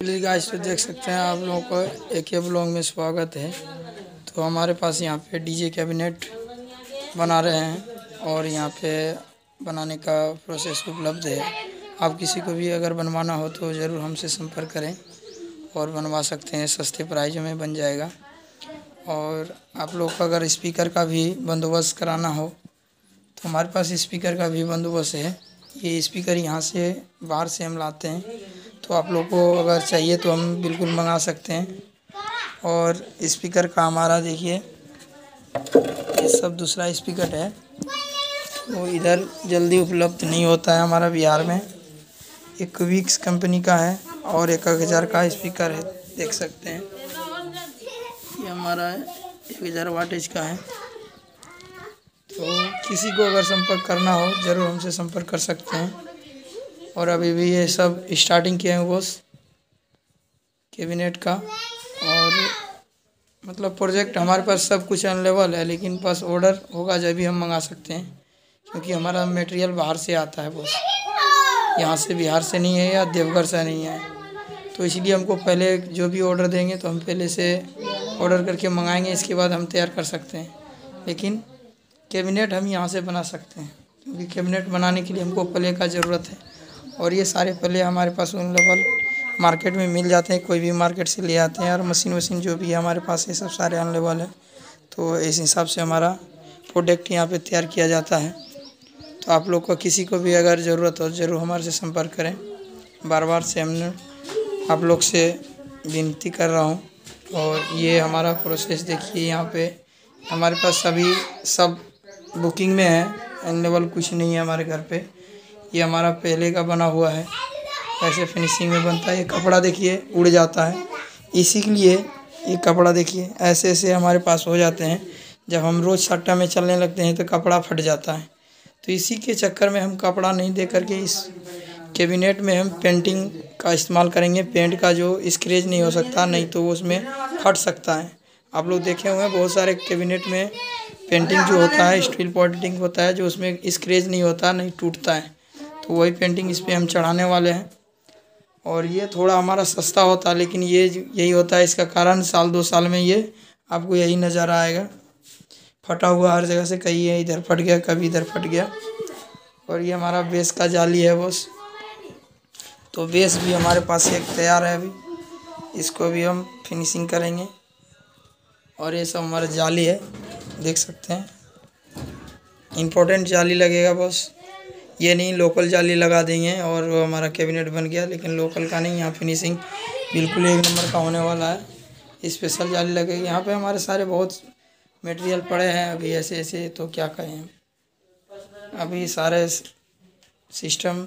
Guys तो देख सकते हैं आप लोगों को एक ही ब्लॉग में स्वागत है। तो हमारे पास यहाँ पे डीजे कैबिनेट बना रहे हैं और यहाँ पे बनाने का प्रोसेस उपलब्ध है। आप किसी को भी अगर बनवाना हो तो ज़रूर हमसे संपर्क करें और बनवा सकते हैं, सस्ते प्राइजों में बन जाएगा। और आप लोग को अगर स्पीकर का भी बंदोबस्त कराना हो तो हमारे पास स्पीकर का भी बंदोबस्त है। ये स्पीकर यहाँ से बाहर से हम लाते हैं। तो आप लोग को अगर चाहिए तो हम बिल्कुल मंगा सकते हैं। और स्पीकर का हमारा देखिए, ये सब दूसरा स्पीकर है। वो इधर जल्दी उपलब्ध नहीं होता है हमारा बिहार में। एक विक्स कंपनी का है और एक हज़ार का स्पीकर है, देख सकते हैं। ये हमारा एक हज़ार वाटेज का है। तो किसी को अगर संपर्क करना हो, ज़रूर हमसे संपर्क कर सकते हैं। और अभी भी ये सब स्टार्टिंग किए हैं बॉस कैबिनेट का। और मतलब प्रोजेक्ट हमारे पास सब कुछ अनलेबल है, लेकिन बस ऑर्डर होगा जब भी हम मंगा सकते हैं, क्योंकि हमारा मटेरियल बाहर से आता है बॉस। यहाँ से बिहार से नहीं है या देवघर से नहीं है। तो इसलिए हमको पहले जो भी ऑर्डर देंगे तो हम पहले से ऑर्डर करके मंगाएँगे, इसके बाद हम तैयार कर सकते हैं। लेकिन कैबिनेट हम यहाँ से बना सकते हैं, क्योंकि कैबिनेट बनाने के लिए हमको प्ले का ज़रूरत है। और ये सारे प्ले हमारे पास उन लेवल मार्केट में मिल जाते हैं, कोई भी मार्केट से ले आते हैं और मशीन वशीन जो भी है हमारे पास ये सब सारे अनलेबल है। तो इस हिसाब से हमारा प्रोडक्ट यहाँ पे तैयार किया जाता है। तो आप लोग को किसी को भी अगर ज़रूरत हो, ज़रूर हमारे से संपर्क करें। बार बार से हमने आप लोग से विनती कर रहा हूँ। और ये हमारा प्रोसेस देखिए यहाँ पे हमारे पास सभी सब बुकिंग में है। अवेलेबल कुछ नहीं है हमारे घर पे। ये हमारा पहले का बना हुआ है। ऐसे फिनिशिंग में बनता है। ये कपड़ा देखिए, उड़ जाता है। इसी के लिए ये कपड़ा देखिए, ऐसे ऐसे हमारे पास हो जाते हैं। जब हम रोज़ सट्टा में चलने लगते हैं तो कपड़ा फट जाता है। तो इसी के चक्कर में हम कपड़ा नहीं दे करके इस कैबिनेट में हम पेंटिंग का इस्तेमाल करेंगे। पेंट का जो स्क्रेच नहीं हो सकता, नहीं तो उसमें फट सकता है। आप लोग देखे हुए हैं बहुत सारे कैबिनेट में पेंटिंग जो होता है स्टील पॉटिंग होता है, जो उसमें स्क्रेच नहीं होता, नहीं टूटता है। तो वही पेंटिंग इस पर हम चढ़ाने वाले हैं। और ये थोड़ा हमारा सस्ता होता है लेकिन ये यही होता है। इसका कारण साल, दो साल में ये आपको यही नज़र आएगा। फटा हुआ हर जगह से, कहीं है इधर फट गया, कभी इधर फट गया। और ये हमारा बेस का जाली है बस। तो बेस भी हमारे पास एक तैयार है अभी। इसको भी हम फिनिशिंग करेंगे। और ये सब हमारा जाली है। देख सकते हैं। इम्पोर्टेंट जाली लगेगा बस। ये नहीं लोकल जाली लगा देंगे और वो हमारा कैबिनेट बन गया, लेकिन लोकल का नहीं, यहाँ फिनिशिंग बिल्कुल एक नंबर का होने वाला है। स्पेशल जाली लगेगी यहाँ पे हमारे सारे बहुत मटेरियल पड़े हैं, अभी ऐसे ऐसे तो क्या कहें। अभी सारे सिस्टम